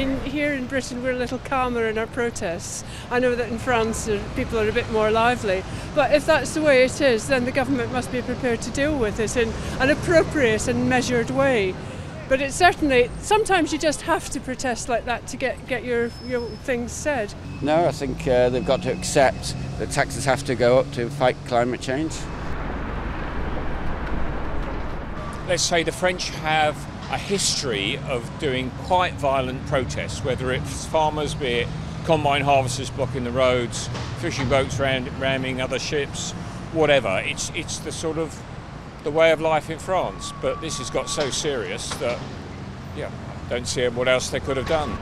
in here in Britain we're a little calmer in our protests. I know that in France uh, people are a bit more lively, but if that's the way it is, then the government must be prepared to deal with it in an appropriate and measured way. But it's certainly sometimes you just have to protest like that to get get your your things said. No, I think uh, they've got to accept that taxes have to go up to fight climate change. Let's say the French have a history of doing quite violent protests, whether it's farmers, be it combine harvesters blocking the roads, fishing boats ram- ramming other ships, whatever. It's it's the sort of the way of life in France. But this has got so serious that, yeah, don't see what else they could have done.